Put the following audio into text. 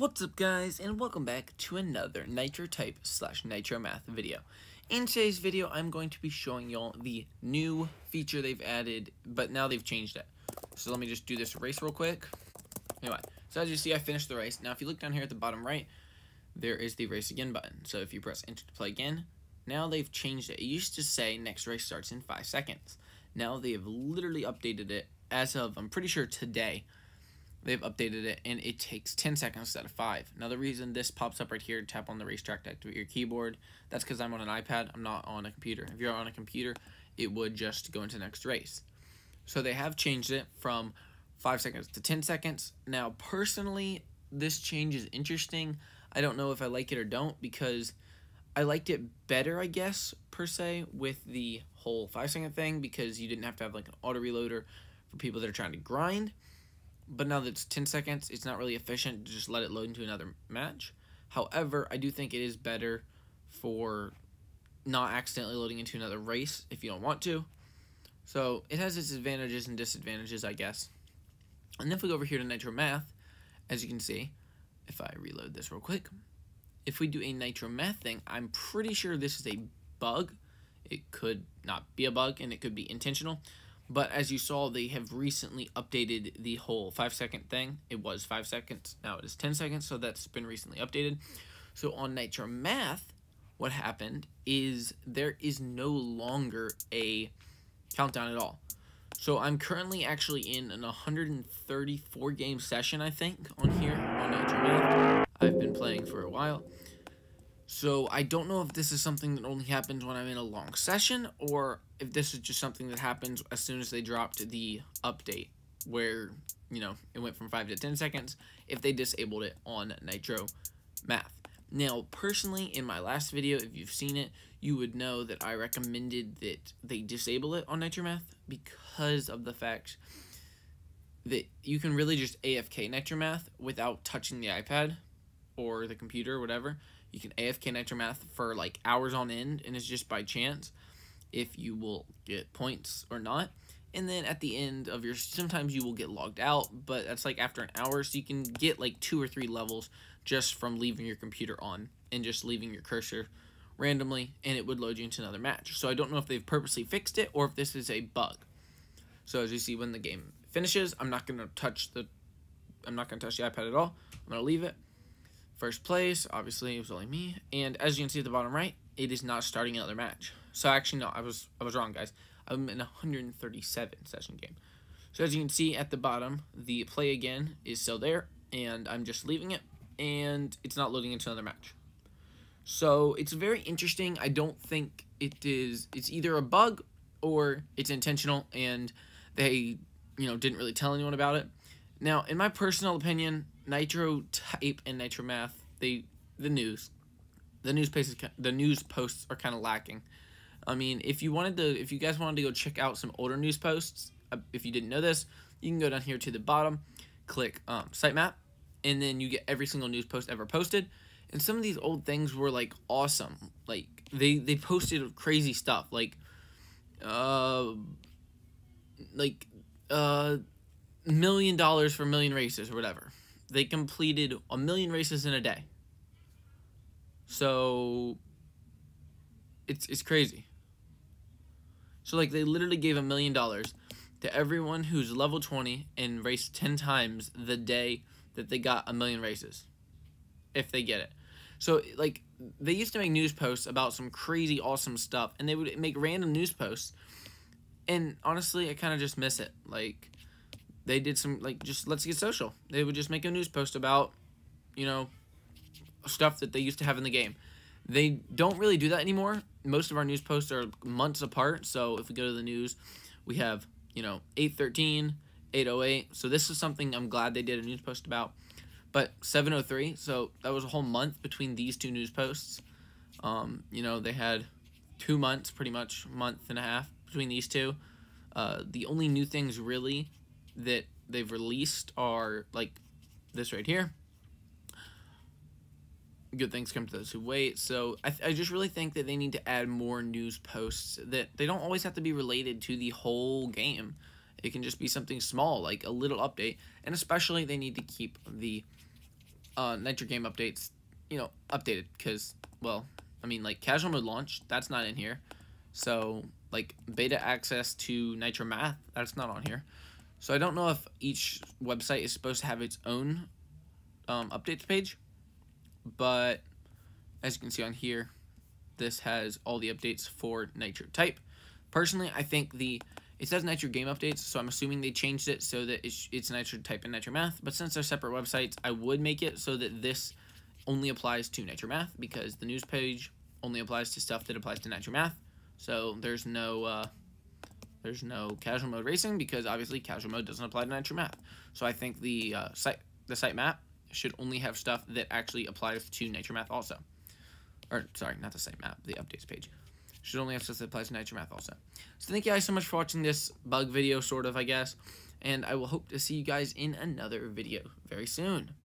What's up guys and welcome back to another Nitro Type slash Nitro Math video. In today's video I'm going to be showing y'all the new feature they've added but now they've changed it. So let me just do this race real quick. Anyway, so as you see I finished the race. Now if you look down here at the bottom right there is the race again button. So if you press enter to play again now they've changed it. It used to say next race starts in 5 seconds. Now they have literally updated it as of I'm pretty sure today they've updated it and it takes 10 seconds instead of 5. Now the reason this pops up right here, tap on the racetrack to activate your keyboard, that's because I'm on an iPad, I'm not on a computer. If you're on a computer, it would just go into next race. So they have changed it from 5 seconds to 10 seconds. Now personally, this change is interesting. I don't know if I like it or don't because I liked it better, I guess, per se, with the whole 5 second thing because you didn't have to have like an auto reloader for people that are trying to grind but now that it's 10 seconds, it's not really efficient to just let it load into another match. However, I do think it is better for not accidentally loading into another race if you don't want to. So it has its advantages and disadvantages, I guess. And then if we go over here to Nitro Math, as you can see, if I reload this real quick, if we do a Nitro Math thing, I'm pretty sure this is a bug. It could not be a bug, and it could be intentional. But as you saw, they have recently updated the whole 5 second thing. It was 5 seconds, now it is 10 seconds, so that's been recently updated. So on Nitro Math, what happened is there is no longer a countdown at all. So I'm currently actually in an 134 game session, I think, on here on Nitro Math. I've been playing for a while. So I don't know if this is something that only happens when I'm in a long session or if this is just something that happens as soon as they dropped the update where, you know, it went from 5 to 10 seconds if they disabled it on Nitro Math. Now, personally, in my last video, if you've seen it, you would know that I recommended that they disable it on Nitro Math because of the fact that you can really just AFK Nitro Math without touching the iPad or the computer or whatever you can AFK Nitro Math for like hours on end, and it's just by chance if you will get points or not. And then at the end of your, sometimes you will get logged out, but that's like after an hour, so you can get like two or three levels just from leaving your computer on and just leaving your cursor randomly, and it would load you into another match. So I don't know if they've purposely fixed it or if this is a bug. So as you see, when the game finishes, I'm not gonna touch the, I'm not gonna touch the iPad at all. I'm gonna leave it first place. Obviously, it was only me. And as you can see at the bottom right, it is not starting another match. So actually, no, I was I was wrong, guys. I'm in a 137 session game. So as you can see at the bottom, the play again is still there, and I'm just leaving it, and it's not loading into another match. So it's very interesting. I don't think it is. It's either a bug or it's intentional, and they, you know, didn't really tell anyone about it. Now, in my personal opinion, Nitro Type and Nitro Math, they the news, the news pages, the news posts are kind of lacking. I mean, if you wanted to, if you guys wanted to go check out some older news posts, uh, if you didn't know this, you can go down here to the bottom, click um, sitemap, and then you get every single news post ever posted. And some of these old things were like awesome. Like they they posted crazy stuff. Like, uh, like uh, million dollars for a million races or whatever they completed a million races in a day. So it's it's crazy. So like they literally gave a million dollars to everyone who's level 20 and raced 10 times the day that they got a million races. If they get it. So like they used to make news posts about some crazy awesome stuff and they would make random news posts. And honestly, I kind of just miss it. Like they did some like just let's get social. They would just make a news post about, you know, stuff that they used to have in the game. They don't really do that anymore. Most of our news posts are months apart. So if we go to the news, we have, you know, 813, 808. So this is something I'm glad they did a news post about. But 703, so that was a whole month between these two news posts. Um, you know, they had two months, pretty much, month and a half between these two. Uh, the only new things really that they've released are like this right here. Good things come to those who wait. So I, I just really think that they need to add more news posts that they don't always have to be related to the whole game. It can just be something small, like a little update. And especially they need to keep the uh, Nitro game updates, you know, updated because, well, I mean, like casual mode launch, that's not in here. So, like beta access to Nitro Math, that's not on here. So I don't know if each website is supposed to have its own um, updates page, but as you can see on here, this has all the updates for Nitro Type. Personally, I think the it says Nitro Game Updates, so I'm assuming they changed it so that it's, it's Nitro Type and Nitro Math, but since they're separate websites, I would make it so that this only applies to Nitro Math, because the news page only applies to stuff that applies to Nitro Math, so there's no, uh, there's no casual mode racing, because obviously casual mode doesn't apply to Nitro Math. So I think the uh, site, the site map should only have stuff that actually applies to Nitro Math also. Or, sorry, not the site map, the updates page. Should only have stuff that applies to Nitro Math also. So thank you guys so much for watching this bug video, sort of, I guess. And I will hope to see you guys in another video very soon.